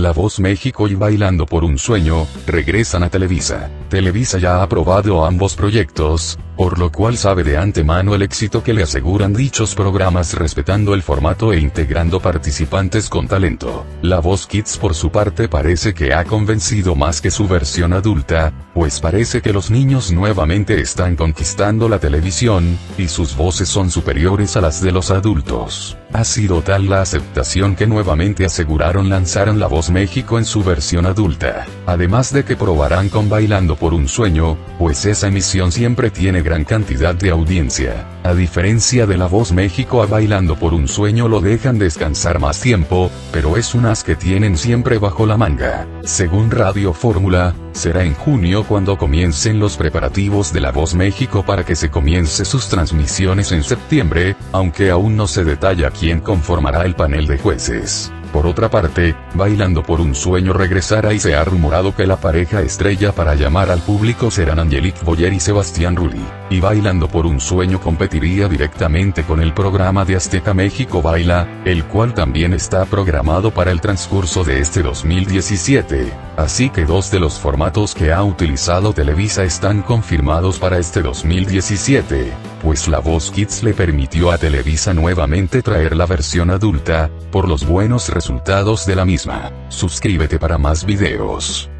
La Voz México y Bailando por un Sueño, regresan a Televisa. Televisa ya ha aprobado ambos proyectos, por lo cual sabe de antemano el éxito que le aseguran dichos programas respetando el formato e integrando participantes con talento. La Voz Kids por su parte parece que ha convencido más que su versión adulta, pues parece que los niños nuevamente están conquistando la televisión, y sus voces son superiores a las de los adultos. Ha sido tal la aceptación que nuevamente aseguraron lanzaron La Voz México en su versión adulta, además de que probarán con Bailando por un Sueño, pues esa emisión siempre tiene gran cantidad de audiencia. A diferencia de La Voz México a Bailando por un Sueño lo dejan descansar más tiempo, pero es unas que tienen siempre bajo la manga. Según Radio Fórmula, será en junio cuando comiencen los preparativos de La Voz México para que se comience sus transmisiones en septiembre, aunque aún no se detalla quién conformará el panel de jueces. Por otra parte, Bailando por un sueño regresará y se ha rumorado que la pareja estrella para llamar al público serán Angelique Boyer y Sebastián Rulli. Y Bailando por un sueño competiría directamente con el programa de Azteca México Baila, el cual también está programado para el transcurso de este 2017. Así que dos de los formatos que ha utilizado Televisa están confirmados para este 2017, pues la voz Kids le permitió a Televisa nuevamente traer la versión adulta, por los buenos resultados de la misma. Suscríbete para más videos.